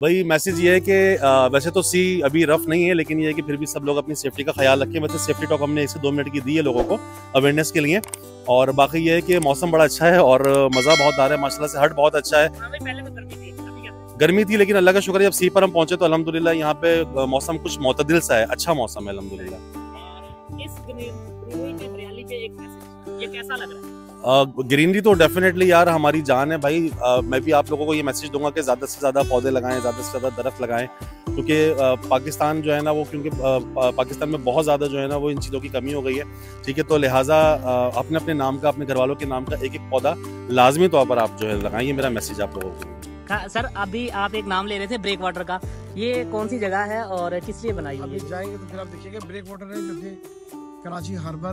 भाई मैसेज ये है कि वैसे तो सी अभी रफ नहीं है लेकिन ये है कि फिर भी सब लोग अपनी सेफ्टी का ख्याल रखें। वैसे सेफ्टी टॉक हमने एक से दो मिनट की दी है लोगों को अवेयरनेस के लिए। और बाकी ये है कि मौसम बड़ा अच्छा है और मज़ा बहुत आ रहा है माशाल्लाह से हट बहुत अच्छा है। हाँ पहले तो गर्मी थी अभी क्या? गर्मी थी लेकिन अल्लाह का शुक्र है जब सी पर हम पहुँचे तो अल्हम्दुलिल्लाह यहाँ पे मौसम कुछ मतदिल सा है। अच्छा मौसम है इस ग्रीनरी तो डेफिनेटली यार हमारी जान है भाई। अ, मैं भी आप लोगों को ये मैसेज दूँगा कि ज़्यादा से ज़्यादा पौधे लगाएँ ज़्यादा से ज़्यादा दरख्त लगाएँ क्योंकि पाकिस्तान जो है ना वो क्योंकि पाकिस्तान में बहुत ज़्यादा जो है ना वो इन चीज़ों की कमी हो गई है। ठीक है तो लिहाजा अपने अपने नाम का अपने घर वालों के नाम का एक एक पौधा लाजमी तौर पर आप जो है लगाएँ ये मेरा मैसेज आप लोगों को। हाँ, सर अभी आप एक नाम ले रहे थे ब्रेक वाटर का। ये कौन सी जगह है और किस लिए बनाई है? जाएँगे तो फिर आप देखिएगा ब्रेक वाटर है जो कि कराची हार्बर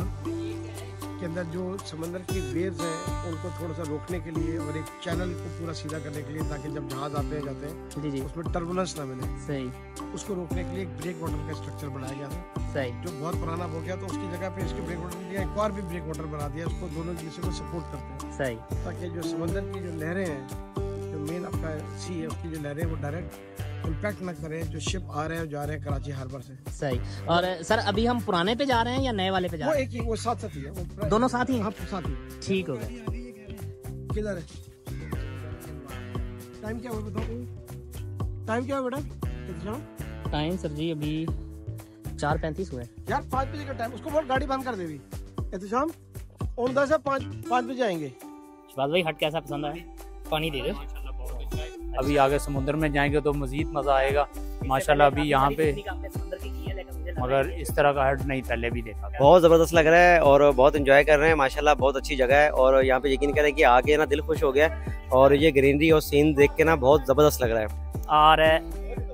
के अंदर जो समंदर की वेव्स हैं उनको थोड़ा सा रोकने के लिए और एक चैनल को पूरा सीधा करने के लिए ताकि जब जहाज़ आते हैं जाते हैं जी जी। उसमें टर्बुलेंस ना मिले। सही। उसको रोकने के लिए एक ब्रेक वाटर का स्ट्रक्चर बनाया गया था। सही। जो बहुत पुराना हो गया तो उसकी जगह पे इसके ब्रेक वाटर दिया एक और भी ब्रेक वाटर बना दिया उसको दोनों जिसे दूसरे को सपोर्ट करते हैं। सही। ताकि जो समंदर की जो लहरें हैं जो मेन आपका सी है उसकी जो लहरें वो डायरेक्ट इम्पैक्ट ना करें जो शिप आ रहे हैं जा रहे हैं कराची हार्बर से। सही। और सर अभी हम पुराने पे जा रहे हैं या नए वाले पे जा वो रहे एक ही वो साथ साथ ही है दोनों साथ ही हाँ? साथ ही ठीक हो गया। किधर है? टाइम क्या हुआ बताओ? टाइम क्या हुआ बेटा? टाइम सर जी अभी चार पैंतीस हुए। यार पाँच बजे का टाइम उसको बोल गाड़ी बंद कर दे भी इंतज़ाम? ओम दस है पाँच पाँच बजे आएँगे। शिवाज भाई हट कैसा पसंद आया? पानी दे दो। अभी आगे समुद्र में जाएँगे तो मजीद मज़ा आएगा। माशाल्लाह अभी यहाँ पे मगर इस तरह का हट नहीं पहले भी देखा बहुत ज़बरदस्त लग रहा है और बहुत इंजॉय कर रहे हैं माशाल्लाह बहुत अच्छी जगह है और यहाँ पे यकीन करें कि आगे ना दिल खुश हो गया है और ये ग्रीनरी और सीन देख के ना बहुत ज़बरदस्त लग रहा है। और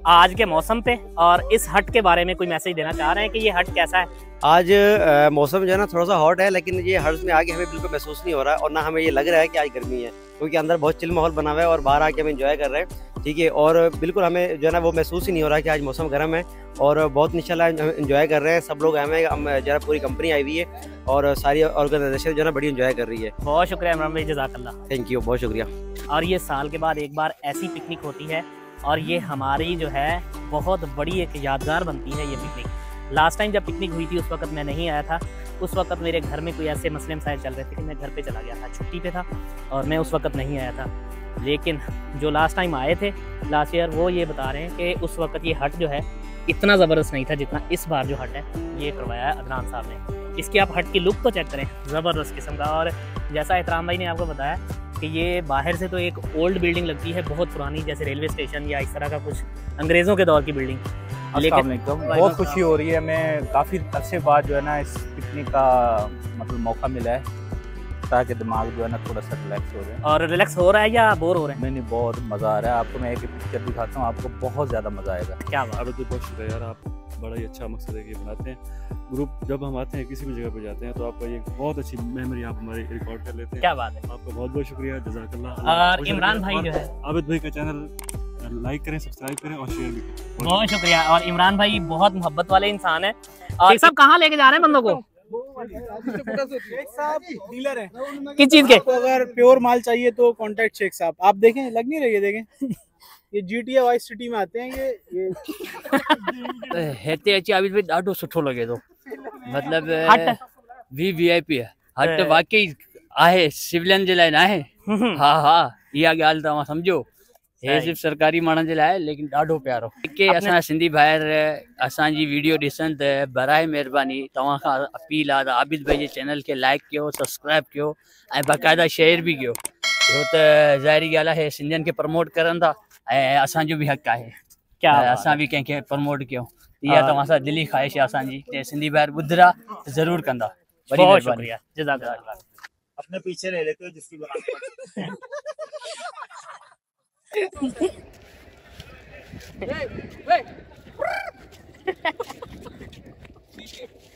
आज के मौसम पे और इस हट के बारे में कोई मैसेज देना चाह रहे हैं कि ये हट कैसा है? आज अ, मौसम जो है ना थोड़ा सा हॉट है लेकिन ये हर्ज में आगे हमें बिल्कुल महसूस नहीं हो रहा है और ना हमें ये लग रहा है कि आज गर्मी है क्योंकि अंदर बहुत चिल माहौल बना हुआ है और बाहर आके हम इंजॉय कर रहे हैं। ठीक है और बिल्कुल हमें जो है ना वो महसूस ही नहीं हो रहा कि आज मौसम गर्म है और बहुत इंशाल्लाह इंजॉय कर रहे हैं सब लोग आए हैं हम जो है पूरी कंपनी आई हुई है और सारी ऑर्गेनाइजेशन जो है ना बड़ी इंजॉय कर रही है। बहुत शुक्रिया इमरान भाई जजाकल्ला थैंक यू बहुत शुक्रिया। और ये साल के बाद एक बार ऐसी पिकनिक होती है और ये हमारी जो है, बहुत बड़ी एक यादगार बनती है ये पिकनिक लास्ट टाइम जब पिकनिक हुई थी, उस वक्त मैं नहीं आया था। उस वक्त मेरे घर में कोई ऐसे मसले मसाइल चल रहे थे कि मैं घर पे चला गया था, छुट्टी पे था और मैं उस वक्त नहीं आया था। लेकिन जो लास्ट टाइम आए थे लास्ट ईयर वो ये बता रहे हैं कि उस वक्त ये हट जो है, इतना ज़बरदस्त नहीं था जितना इस बार जो हट है, ये करवाया है अदनान साहब ने। इसकी आप हट की लुक तो चेक करें, ज़बरदस्त किस्म का। और जैसा एहतराम भाई ने आपको बताया कि ये बाहर से तो एक ओल्ड बिल्डिंग लगती है बहुत पुरानी जैसे रेलवे स्टेशन या इस तरह का कुछ अंग्रेज़ों के दौर की बिल्डिंग। अस्सलाम वालेकुम। बहुत खुशी हो रही है। मैं काफ़ी अरसे बाद जो है ना इस पिकनिक का मतलब मौका मिला है। ताकि दिमाग जो है ना थोड़ा सा रिलैक्स हो जाए और रिलैक्स हो रहा है या बोर हो रहे हैं? नहीं नहीं बहुत मज़ा आ रहा है। आपको मैं एक पिक्चर दिखाता हूँ आपको बहुत ज़्यादा मज़ा आएगा। क्या बात। तो बहुत शुक्रिया यार आप बड़ा ही अच्छा मकसद है कि बनाते हैं। ग्रुप जब हम आते हैं किसी भी जगह पे जाते हैं तो आपका ये बहुत अच्छी मेमोरी आप हमारी रिकॉर्ड कर लेते हैं। क्या बात है। आपका बहुत बहुत शुक्रिया जजाकल्ला और इमरान भाई जो है। आबिद भाई का चैनल लाइक करें सब्सक्राइब करें और शेयर भी करें। बहुत शुक्रिया। और इमरान भाई बहुत मोहब्बत वाले इंसान है। और सब कहाँ लेके जा रहे हैं बंदों को? डीलर है किस चीज़ के? अगर प्योर माल चाहिए तो कांटेक्ट शेख साहब। आप देखें लग नहीं रही है देखें। ये जी वाइस सिटी में आते हैं ये ये। हिते अची आबिद भाई ॾाढो सुठो लॻे थो मतिलब वी वी आई आहे हट वाकई आहे सिविलियन जे लाइ न आहे हा हा इहा ॻाल्हि तव्हां सम्झो। हे। सिर्फ़ु सरकारी माण्हुनि जे लाइ लेकिन ॾाढो प्यारो। के असां सिंधी भाइर असांजी वीडियो ॾिसनि त बराए महिरबानी। तव्हां खां अपील आहे त आबिद भाई जे चैनल खे लाइक कयो सब्सक्राइब कयो ऐं बाक़ाइदा शेयर बि कयो। छो त ज़ाहिरी ॻाल्हि आहे सिंधियुनि खे प्रमोट करनि था। ऐं असांजो बि हक़ आहे। क्या त असां बि कंहिंखे प्रमोट कयूं। इहा हा। तव्हां सां दिली ख़्वाहिश आहे असांजी जे सिंधी ॿाहिरि ॿुधरा त ज़रूरु कंदा। बहुत शुक्रिया। अपने पीछे ले लेते हो जिसकी बनानी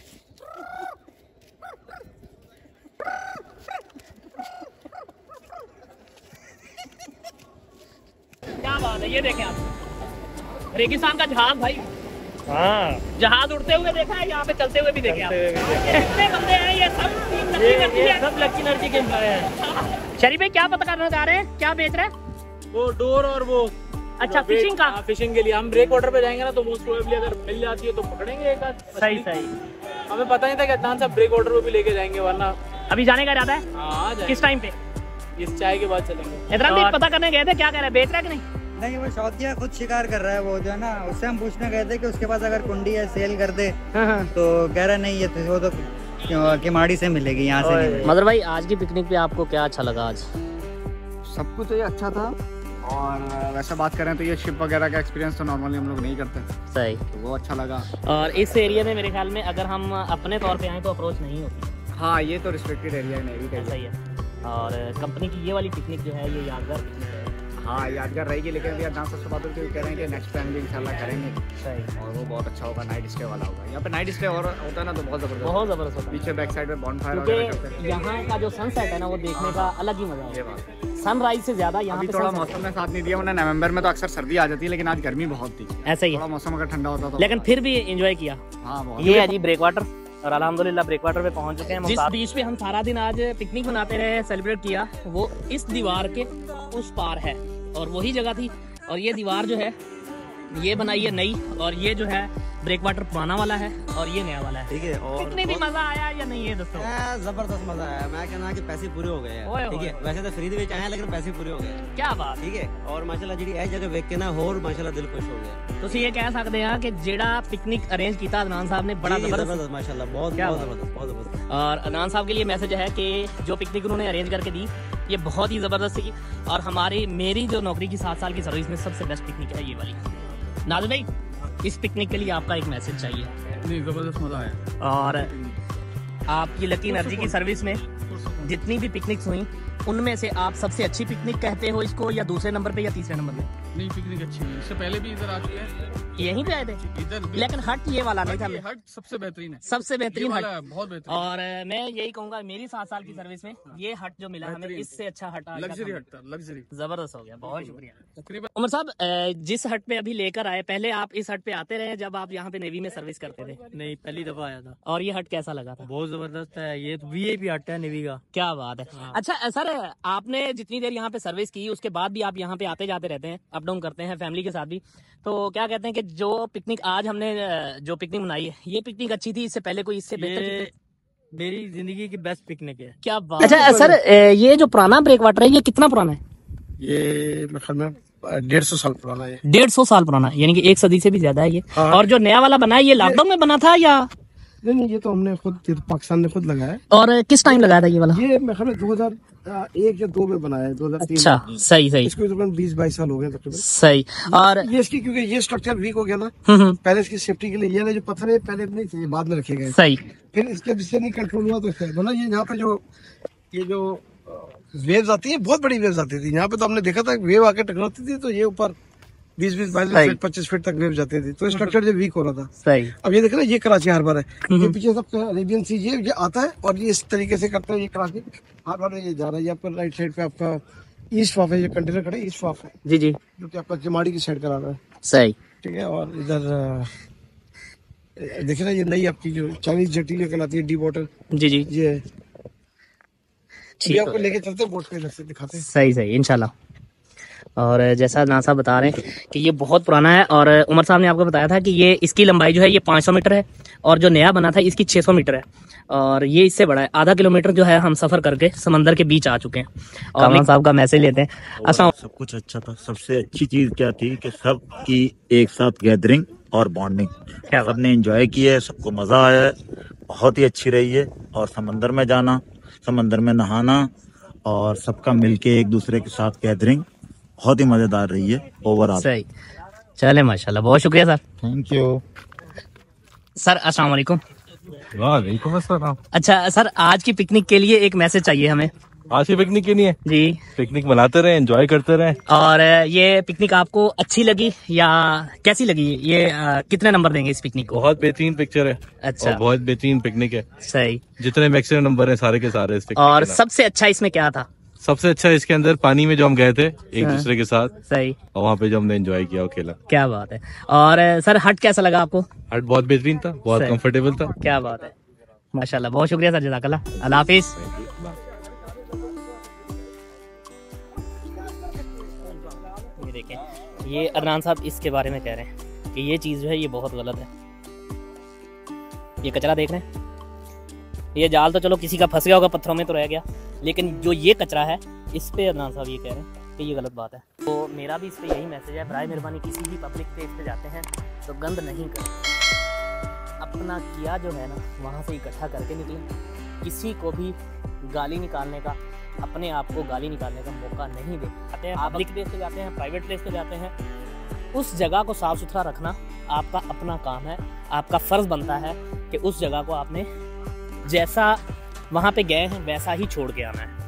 बात है ये देखें आप। रेगिस्तान का जहाज़ भाई। हाँ। जहाज़ उड़ते हुए देखा है यहाँ पे चलते हुए भी देखे आप। कितने बंदे हैं ये सब एनर्जी है। सब लकी एनर्जी के हैं। शरीफ भाई क्या पता करना चाह रहे हैं? क्या बेच रहे हैं? वो डोर और वो अच्छा फिशिंग का। फिशिंग के लिए। हम ब्रेक वाटर पे जाएँगे ना तो मोस्ट प्रोबेबली अगर मिल जाती है तो पकड़ेंगे एक सही सही। हमें पता नहीं था कि अदनान साहब ब्रेक वाटर पे भी लेके जाएँगे वरना अभी जाने का इरादा है? हाँ आ किस टाइम पे? इस चाय के बाद चलेंगे। पता करने गए थे क्या कह रहे हैं? बेच रहा है कि नहीं? नहीं वो शौकिया खुद शिकार कर रहा है वो जो है ना उससे हम पूछने गए थे कि उसके पास अगर कुंडी है सेल कर दे। तो कह रहा नहीं ये तो वो तो किमाड़ी से मिलेगी यहाँ से। मदर भाई आज की पिकनिक पे आपको क्या अच्छा लगा आज? सब कुछ ये अच्छा था और वैसे बात करें तो ये शिप वगैरह का एक्सपीरियंस तो नॉर्मली हम लोग नहीं करते। सही। तो वो अच्छा लगा। और इस एरिया में मेरे ख्याल में अगर हम अपने तौर पे आए तो अप्रोच नहीं होती। हाँ ये तो रिस्ट्रिक्टेड एरिया है नेवी का ऐसा ही ही। है और कंपनी की ये वाली पिकनिक जो है ये यादगार पिकनिक है हाँ यादगार रहेगी लेकिन अभी अदनान सबसे बात होती है कह रहे हैं कि नेक्स्ट प्लान भी इंशाल्लाह करेंगे। सही। और वो बहुत अच्छा होगा नाइट स्टे वाला होगा। यहाँ पे नाइट स्टे और होता है ना तो बहुत ज़बरदस्त बहुत ज़बरदस्त होता है। पीछे बैक साइड पे बॉन्ड फायर वगैरह करते यहाँ का जो सनसेट है ना वो देखने का अलग ही मज़ा है। सनराइज से ज़्यादा यहाँ पे थोड़ा मौसम ने साथ नहीं दिया वरना नवंबर में तो अक्सर सर्दी आ जाती है लेकिन आज गर्मी बहुत थी। ऐसा ही थोड़ा मौसम अगर ठंडा होता तो लेकिन फिर भी एंजॉय किया। हाँ बहुत। ये है जी ब्रेक वाटर और अल्हम्दुलिल्लाह ब्रेक वाटर पे पहुँच चुके हैं जिस बीच पे हम सारा दिन आज पिकनिक मनाते रहे सेलिब्रेट किया वो इस दीवार के उस पार है। और वही जगह थी। और ये दीवार जो है, ये बनाई है नई, और ये जो है ब्रेक वाटर पुराना वाला है और ये नया वाला है ठीक है और कितने भी मजा आया या नहीं ये दोस्तों ए, जबरदस्त मजा आया मैं कहना कि पैसे पूरे हो गए ओए हैं ठीक होए। है वैसे तो फ्री ਦੇ ਵਿੱਚ ਆਏ लेकिन पैसे पूरे हो गए क्या बात ਠੀਕ ਹੈ ਔਰ ਮਾਸ਼ਾਅੱਲਾ ਜਿਹੜੀ ਇਹ ਜਗ੍ਹਾ ਵੇਖ ਕੇ ਨਾ ਹੋਰ ਮਾਸ਼ਾਅੱਲਾ ਦਿਲ ਖੁਸ਼ ਹੋ ਗਿਆ ਤੁਸੀਂ ਇਹ ਕਹਿ ਸਕਦੇ ਆ ਕਿ ਜਿਹੜਾ ਪਿਕਨਿਕ ਅਰੇਂਜ ਕੀਤਾ ਅਦਨਾਨ ਸਾਹਿਬ ਨੇ बड़ा जी, जबरदस्त जबरदस्त माशाअल्लाह बहुत क्या बहुत बात। जबरदस्त बहुत जबरदस्त और अदनान साहब के लिए मैसेज है कि जो पिकनिक उन्होंने अरेंज करके दी ये बहुत ही ज़बरदस्त थी और हमारी मेरी जो नौकरी की सात साल की सर्विस में सबसे बेस्ट पिकनिक है ये वाली नाजर भाई इस पिकनिक के लिए आपका एक मैसेज चाहिए। नहीं ज़बरदस्त मज़ा आया। और आपकी लकी एनर्जी की सर्विस में जितनी भी पिकनिक्स हुई उनमें से आप सबसे अच्छी पिकनिक कहते हो इसको या दूसरे नंबर पे या तीसरे नंबर पे? नहीं पिकनिक अच्छी हुई। इससे पहले भी इधर आ चुके हैं। यहीं पे आए थे लेकिन हट ये वाला नहीं था हट सबसे बेहतरीन है। सबसे बेहतरीन हट। बहुत बेहतरीन। और मैं यही कहूँगा मेरी सात साल की सर्विस में ये हट जो मिला हमें इससे अच्छा हट लग्जरी हट था लग्जरी ज़बरदस्त हो गया बहुत शुक्रिया। उमर साहब जिस हट पे अभी लेकर आए पहले आप इस हट पे आते रहे जब आप यहाँ पे नेवी में सर्विस करते थे? नहीं पहली दफ़ा आया था। और ये हट कैसा लगा था? बहुत ज़बरदस्त है ये तो वीआईपी हट है नेवी का। क्या बात है। हाँ। अच्छा सर आपने जितनी देर यहाँ पे सर्विस की उसके बाद भी आप यहाँ पे आते जाते रहते हैं अप डाउन करते हैं फैमिली के साथ भी। तो क्या कहते हैं कि जो पिकनिक आज हमने जो पिकनिक मनाई है ये पिकनिक अच्छी थी इससे पहले कोई इससे बेहतर मेरी ज़िंदगी की बेस्ट पिकनिक है। क्या बात अच्छा सर ये जो पुराना ब्रेक वाटर है ये कितना पुराना है? ये डेढ़ सौ साल पुराना है डेढ़ सौ साल पुराना यानी कि एक सदी से भी ज़्यादा है ये। हाँ। और जो नया वाला बना है ये लॉकडाउन में बना था या नहीं नहीं ये तो हमने खुद तो पाकिस्तान ने खुद लगाया और किस टाइम लगाया था ये वाला? ये मेरे ख्याल दो हज़ार एक या दो में बनाया है दो हज़ार तीन अच्छा सही सही। इसको तकरीबन बीस बाईस साल हो गए तकरीबन। सही। और ये इसकी क्योंकि ये स्ट्रक्चर वीक हो गया ना हम्म, हम्म, पहले इसकी सेफ्टी के लिए ये जो पत्थर है पहले नहीं थे बाद में रखे गए। सही। फिर इसके इससे नहीं कंट्रोल हुआ तो फिर वरना ये यहाँ पे जो ये जो वेव्स आती है बहुत बड़ी वेव्स आती थी। यहाँ पे तो हमने देखा था वेव आके टकराती थी तो ये ऊपर बीस बीस बाईस फीट पच्चीस फीट तक वेव जाती थी। तो स्ट्रक्चर जो वीक हो रहा था। सही। अब ये देख रहे ये कराची हार्बर है। ये पीछे सब अरेबियन सी ये आता है और ये इस तरीके से करता है ये कराची हार्बर ये जा रहा है। ये आपका राइट साइड पे आपका ईस्ट वाफ है ये कंटेनर खड़ा है ईस्ट वाफ है। जी जी। जो कि आपका किमाड़ी की साइड करा रहा है। सही। ठीक है और इधर अ, ना ये नई आपकी जो चाइनीज़ जटी लेकर आती है डी वाटर जी जी। ये। आपको लेके चलते हैं बोट पे दिखाते हैं। सही सही। इनशाला और जैसा नासा बता रहे हैं कि ये बहुत पुराना है और उमर साहब ने आपको बताया था कि ये इसकी लंबाई जो है ये 500 मीटर है और जो नया बना था इसकी 600 मीटर है और ये इससे बड़ा है। आधा किलोमीटर जो है हम सफ़र करके समंदर के बीच आ चुके हैं। और कामरान साहब का मैसेज लेते हैं। अच्छा सब कुछ अच्छा था। सबसे अच्छी चीज़ क्या थी कि सब की एक साथ गैदरिंग और बॉन्डिंग क्या सबने एंजॉय किया है सबको मज़ा आया है। बहुत ही अच्छी रही है और समंदर में जाना समंदर में नहाना और सबका मिलके एक दूसरे के साथ गैदरिंग बहुत ही मज़ेदार रही है ओवरऑल सही। चले माशाल्लाह बहुत शुक्रिया सर। थैंक यू सर अस्सलाम वालेकुम। वालेकुम अस्सलाम। अच्छा सर आज की पिकनिक के लिए एक मैसेज चाहिए हमें। आज की पिकनिक के लिए? जी। पिकनिक मनाते रहे एंजॉय करते रहे। और ये पिकनिक आपको अच्छी लगी या कैसी लगी? ये अ, कितने नंबर देंगे इस पिकनिक को? बहुत बेहतरीन पिक्चर है। अच्छा। और बहुत बेहतरीन पिकनिक है। सही। जितने मैक्सिमम नंबर है सारे के सारे इस पिकनिक और सबसे अच्छा इसमें क्या था? सबसे अच्छा इसके अंदर पानी में जो हम गए थे एक हाँ। दूसरे के साथ सही। और वहाँ पे जो हमने एंजॉय किया खेला। क्या बात है। और सर हट कैसा लगा आपको? हट बहुत बेहतरीन था बहुत। कंफर्टेबल था। क्या बात है। माशाल्लाह बहुत शुक्रिया सर जजाकल्ला। अल्लाह हाफिज। देखें ये अदनान साहब इसके बारे में कह रहे हैं कि ये चीज़ जो है ये बहुत गलत है। ये कचरा देख रहे हैं? ये जाल तो चलो किसी का फंस गया होगा पत्थरों में तो रह गया। लेकिन जो ये कचरा है इस पे अदनान साहब ये कह रहे हैं कि ये गलत बात है। तो मेरा भी इस पर यही मैसेज है बर मेहरबानी किसी भी पब्लिक प्लेस पे जाते हैं तो गंद नहीं करें। अपना किया जो है ना वहाँ से इकट्ठा करके निकलें। किसी को भी गाली निकालने का अपने आप को गाली निकालने का मौका नहीं दे। आते हैं पब्लिक प्लेस पे जाते हैं प्राइवेट प्लेस पे जाते हैं। उस जगह को साफ़ सुथरा रखना आपका अपना काम है आपका फ़र्ज़ बनता है कि उस जगह को आपने जैसा वहाँ पे गए हैं वैसा ही छोड़ के आना है।